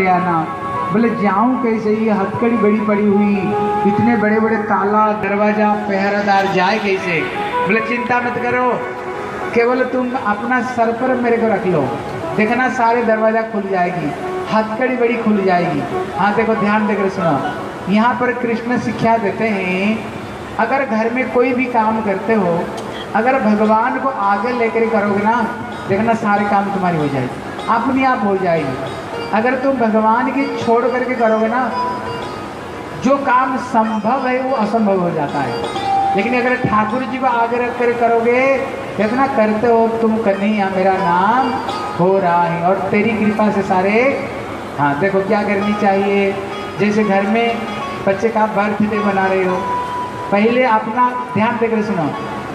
आना बोले, जाऊँ कैसे? ये हथकड़ी बड़ी पड़ी हुई। इतने बड़े बड़े ताला, दरवाज़ा, पहरादार जाए कैसे? बोले, चिंता मत करो। केवल तुम अपना सर पर मेरे को रख लो। देखना, सारे दरवाज़ा खुल जाएगी। हथकड़ी बड़ी खुल जाएगी। हाँ देखो, ध्यान देकर सुनो। यहाँ पर कृष्ण शिक्षा देते हैं, अगर घर में कोई भी काम करते हो, अगर भगवान को आगे लेकर करोगे ना, देखना, सारे काम तुम्हारी हो जाएगी। अपने आप हो जाएगी। अगर तुम भगवान की छोड़ करके करोगे ना, जो काम संभव है वो असंभव हो जाता है। लेकिन अगर ठाकुर जी को आगे रख कर करोगे इतना करते हो तुम कन्हैया मेरा नाम हो रहा है और तेरी कृपा से सारे हाँ देखो क्या करनी चाहिए। जैसे घर में बच्चे का बर्थडे बना रहे हो, पहले अपना, ध्यान देकर सुनो,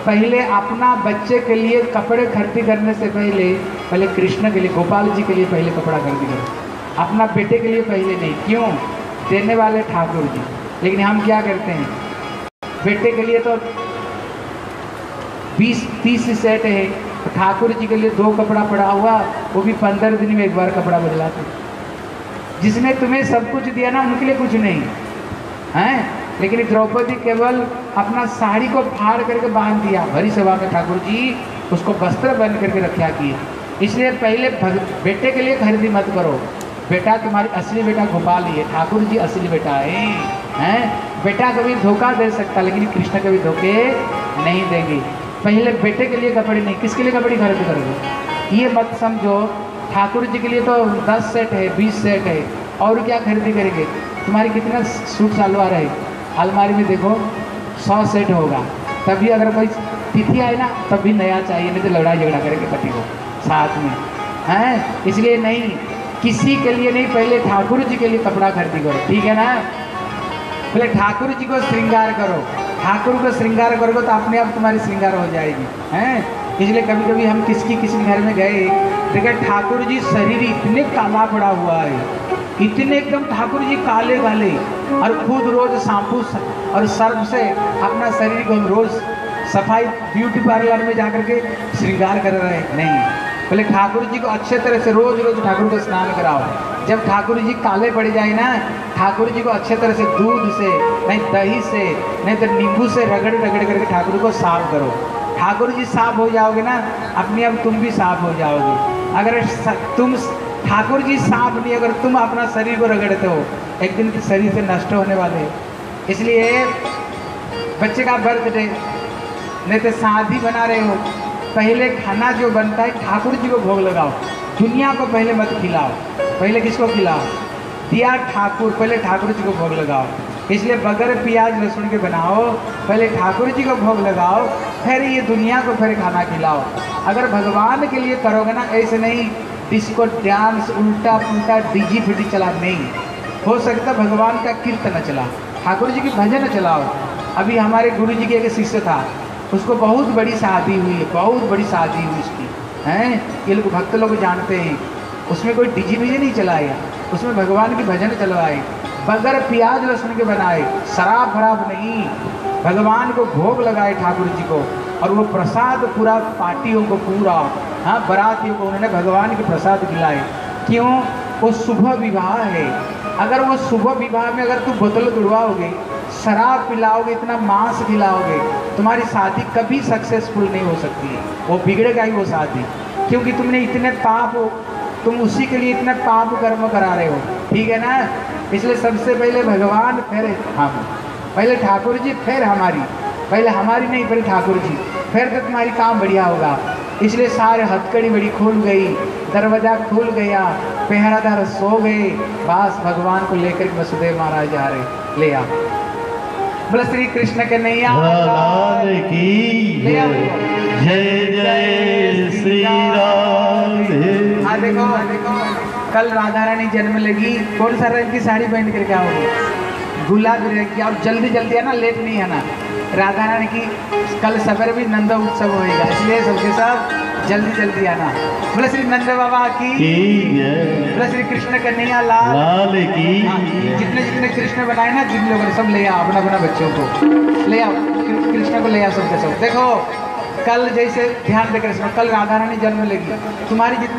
पहले अपना बच्चे के लिए कपड़े खरीदी करने से पहले पहले कृष्ण के लिए, गोपाल जी के लिए पहले कपड़ा खरीदी करो। अपना बेटे के लिए पहले नहीं, क्यों? देने वाले ठाकुर जी। लेकिन हम क्या करते हैं? बेटे के लिए तो बीस, तीस सेट है। ठाकुर जी के लिए दो कपड़ा पड़ा हुआ, वो भी पंद्रह दिन में एक बार कपड़ा बदलाते जिसने तुम्हें सब कुछ दिया ना, उनके लिए कुछ नहीं। हैं? लेकिन द्रौपदी केवल अपना साड़ी को फाड़ करके बाँध दिया। भरी सभा में ठाकुर जी, उसको वस्त्र बन करके रखा किया। इसलिए पहले बेटे के लिए खरीदी मत करो। बेटा, तुम्हारी असली बेटा गोपाल ही है, ठाकुर जी असली बेटा है, हैं? बेटा कभी धोखा दे सकता, लेकिन कृष्ण कभी धोखे नहीं देंगे। पहले बेटे के लिए कपड़े नहीं, किसके लिए कपड़े खरीद करोगे? ये मत समझो, ठाकुर जी के लिए तो दस सेट है, बीस सेट है, और क्या खरीदी करेंगे? तुम्हारी कितना सूट सलवार है? अलमारी में देखो, सौ सेट होगा। तभी अगर कोई तिथि आए ना, तभी नया चाहिए, नहीं तो लड़ाई झगड़ा करेंगे पति को, साथ में। हैं? इसलिए नहीं किसी के लिए नहीं, पहले ठाकुर जी के लिए कपड़ा खरीदी करो, ठीक है ना? पहले ठाकुर जी को श्रृंगार करो। ठाकुर को श्रृंगार करोगे तो अपने आप तुम्हारी श्रृंगार हो जाएगी, हैं? इसलिए कभी कभी हम किसकी किसी घर में गए, देखे ठाकुर जी शरीर इतने काला पड़ा हुआ है, इतने एकदम ठाकुर जी काले वाले और खुद रोज शैम्पू और सर्फ से अपना शरीर को हम रोज सफ़ाई ब्यूटी पार्लर में जाकर के श्रृंगार कर रहे हैं। नहीं। बोले ठाकुर जी को अच्छे तरह से रोज रोज ठाकुर को स्नान कराओ। जब ठाकुर जी काले पड़ जाए ना ठाकुर जी को अच्छे तरह से दूध से, नहीं, दही से, नहीं तो नींबू से रगड़ रगड़ करके ठाकुर को साफ़ करो। ठाकुर जी साफ़ हो जाओगे ना, अपने आप तुम भी साफ़ हो जाओगे। अगर तुम ठाकुर जी साफ़ नहीं, अगर तुम अपना शरीर को रगड़ते हो, एक दिन शरीर से नष्ट होने वाले। इसलिए बच्चे का बर्थडे, नहीं तो शादी बना रहे हो। पहले खाना जो बनता है, ठाकुर जी को भोग लगाओ। दुनिया को पहले मत खिलाओ। पहले किसको खिलाओ? दिया ठाकुर, पहले ठाकुर जी को भोग लगाओ। इसलिए बगैर प्याज, लहसुन के बनाओ, पहले ठाकुर जी को भोग लगाओ, फिर ये दुनिया को फिर खाना खिलाओ। अगर भगवान के लिए करोगे ना, ऐसे नहीं डिस्को डांस उल्टा पुल्टा डीजी फिटी चला, नहीं। हो सकता भगवान का कीर्तन चला, ठाकुर जी की भजन चलाओ। अभी हमारे गुरु जी के एक शिष्य था उसको बहुत बड़ी शादी हुई है बहुत बड़ी शादी हुई उसकी, हैं? ये लोग भक्त लोग जानते हैं। उसमें कोई डीजी वीजी नहीं चलाया, उसमें भगवान की भजन चलवाए, बगैर प्याज लहसुन के बनाए, शराब फराब नहीं। भगवान को भोग लगाए ठाकुर जी को, और वो प्रसाद पूरा पार्टियों को पूरा हाँ बरातियों को उन्होंने भगवान के प्रसाद खिलाए। क्यों? वो शुभ विवाह है। अगर वो शुभ विवाह में अगर तुम बोतल तुड़वाओगे शराब पिलाओगे, इतना मांस खिलाओगे, तुम्हारी शादी कभी सक्सेसफुल नहीं हो सकती। है वो बिगड़ेगा ही वो शादी। क्योंकि तुमने इतने पाप हो, तुम उसी के लिए इतने पाप कर्म करा रहे हो। ठीक है ना? इसलिए सबसे पहले भगवान, फिर हम। पहले ठाकुर जी फिर हमारी। पहले हमारी नहीं, पहले ठाकुर जी फिर तो तुम्हारी काम बढ़िया होगा। इसलिए सारे हथकड़ी बड़ी खुल गई, दरवाज़ा खुल गया, पहरादार सो गए। बस भगवान को लेकर वसुदेव महाराज जा रहे। ले आ। बोले श्री कृष्ण के नैया लाल की जय जय श्री राम हाँ देखो कल राधा रानी जन्म लगी कौन सा रंग की साड़ी पहन करके आओगे गुलाबी रंग की और जल्दी जल्दी है ना लेट नहीं है ना राधा रानी की कल सवेरे भी नंद उत्सव होएगा इसलिए सबके सब जल्दी जल्दी आना। बोले श्री नंद बाबा की। बोले श्री कृष्ण कन्हैया लाल। लाल की हाँ, जितने जितने कृष्ण बनाए ना जिन लोगों ने सब ले आओ अपना अपना बच्चों को। ले आओ कृष्ण को ले आओ सबके सब। देखो कल जैसे ध्यान देकर कल राधा रानी जन्म लेगी। तुम्हारी जितने